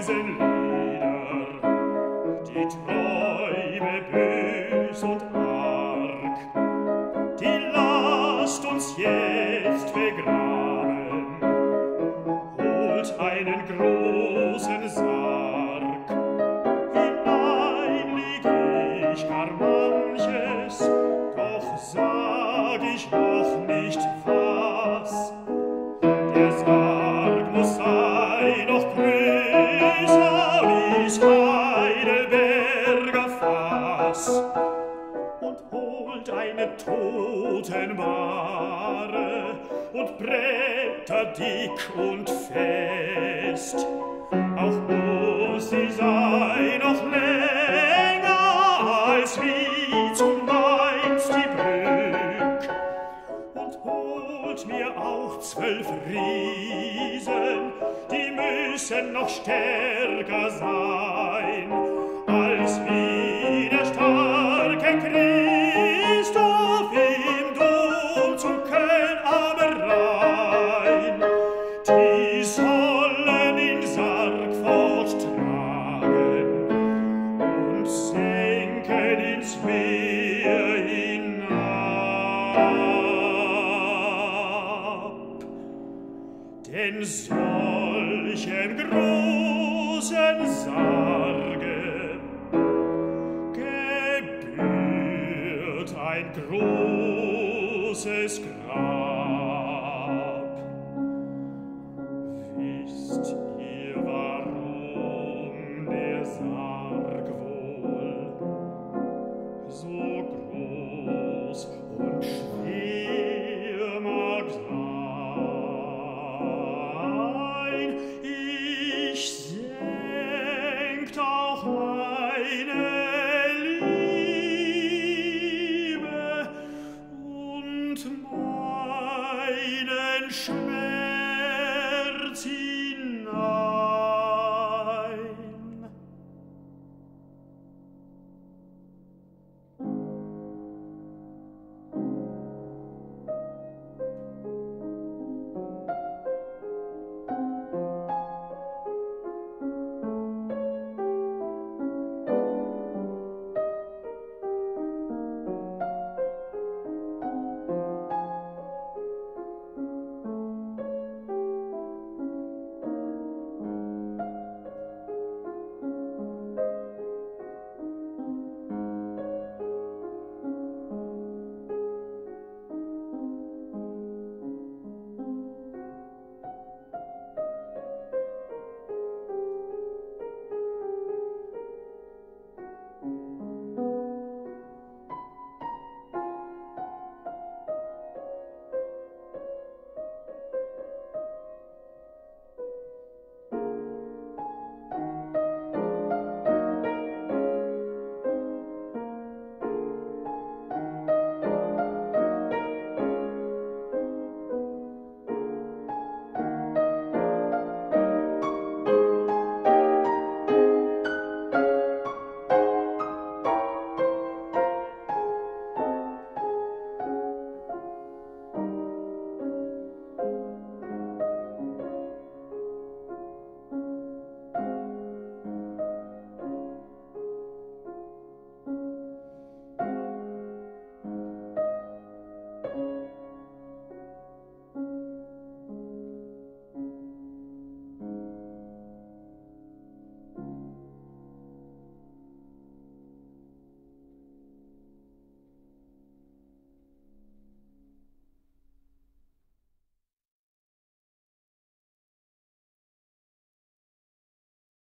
leisen Lieder, die Träume bös und uns jetzt Glas und holt eine Totenware und bretter dick und fest. Auch muss sie sei noch länger als wie zum Mainz die Brück. Und holt mir auch zwölf Riesen, die müssen noch stärker sein. Denn solchen großen Sarge gebührt ein großes Grab. Wisst ihr, warum der Sarg wohl so groß und meinen Schmerz